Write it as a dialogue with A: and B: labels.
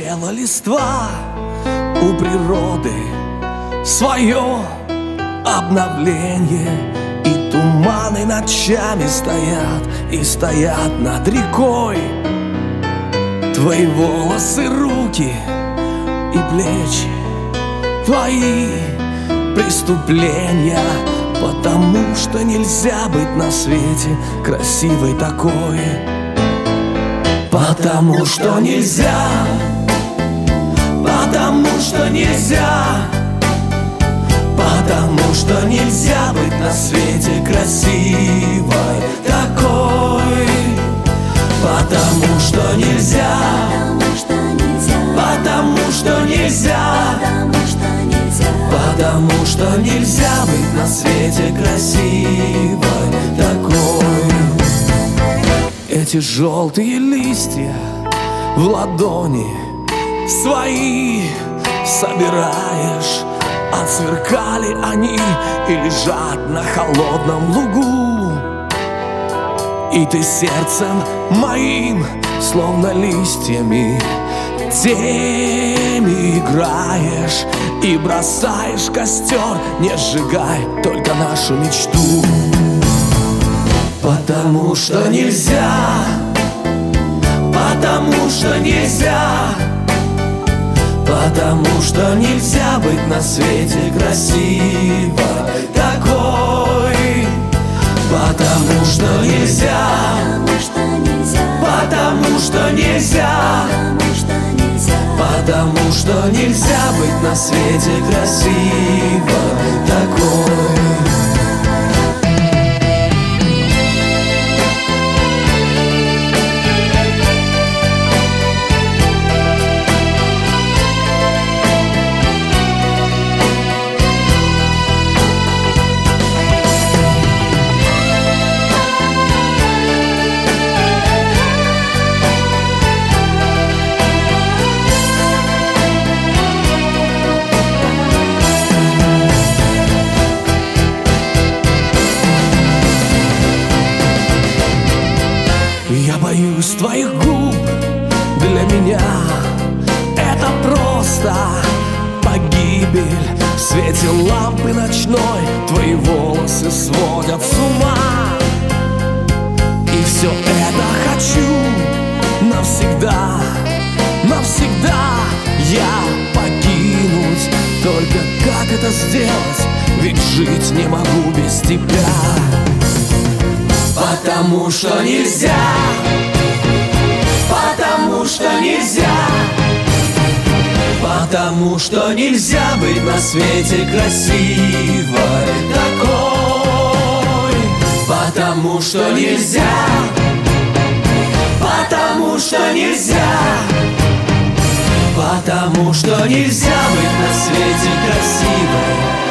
A: листва У природы свое обновление. И туманы ночами стоят И стоят над рекой. Твои волосы, руки и плечи Твои преступления. Потому что нельзя быть на свете красивой такой. Потому что нельзя Потому что нельзя. Потому что нельзя быть на свете красивой такой. Потому что нельзя. Потому что нельзя. Потому что нельзя. Быть на свете красивой такой. Эти желтые листья в ладони свои собираешь. Отсверкали они и лежат на холодном лугу. И ты сердцем моим, словно листьями Теми играешь и бросаешь костер Не сжигай только нашу мечту. Потому что нельзя Потому что нельзя Потому что нельзя быть на свете красивой такой. Потому что нельзя. Потому что нельзя. Потому что нельзя быть на свете красивой твоих губ Для меня. Это просто погибель. В свете лампы ночной Твои волосы сводят с ума. И все это хочу навсегда Навсегда. Я покинуть Только как это сделать? Ведь жить не могу без тебя. Потому что нельзя что нельзя. Потому что нельзя быть на свете красивой такой. Потому что нельзя. Потому что нельзя. Потому что нельзя быть на свете красивой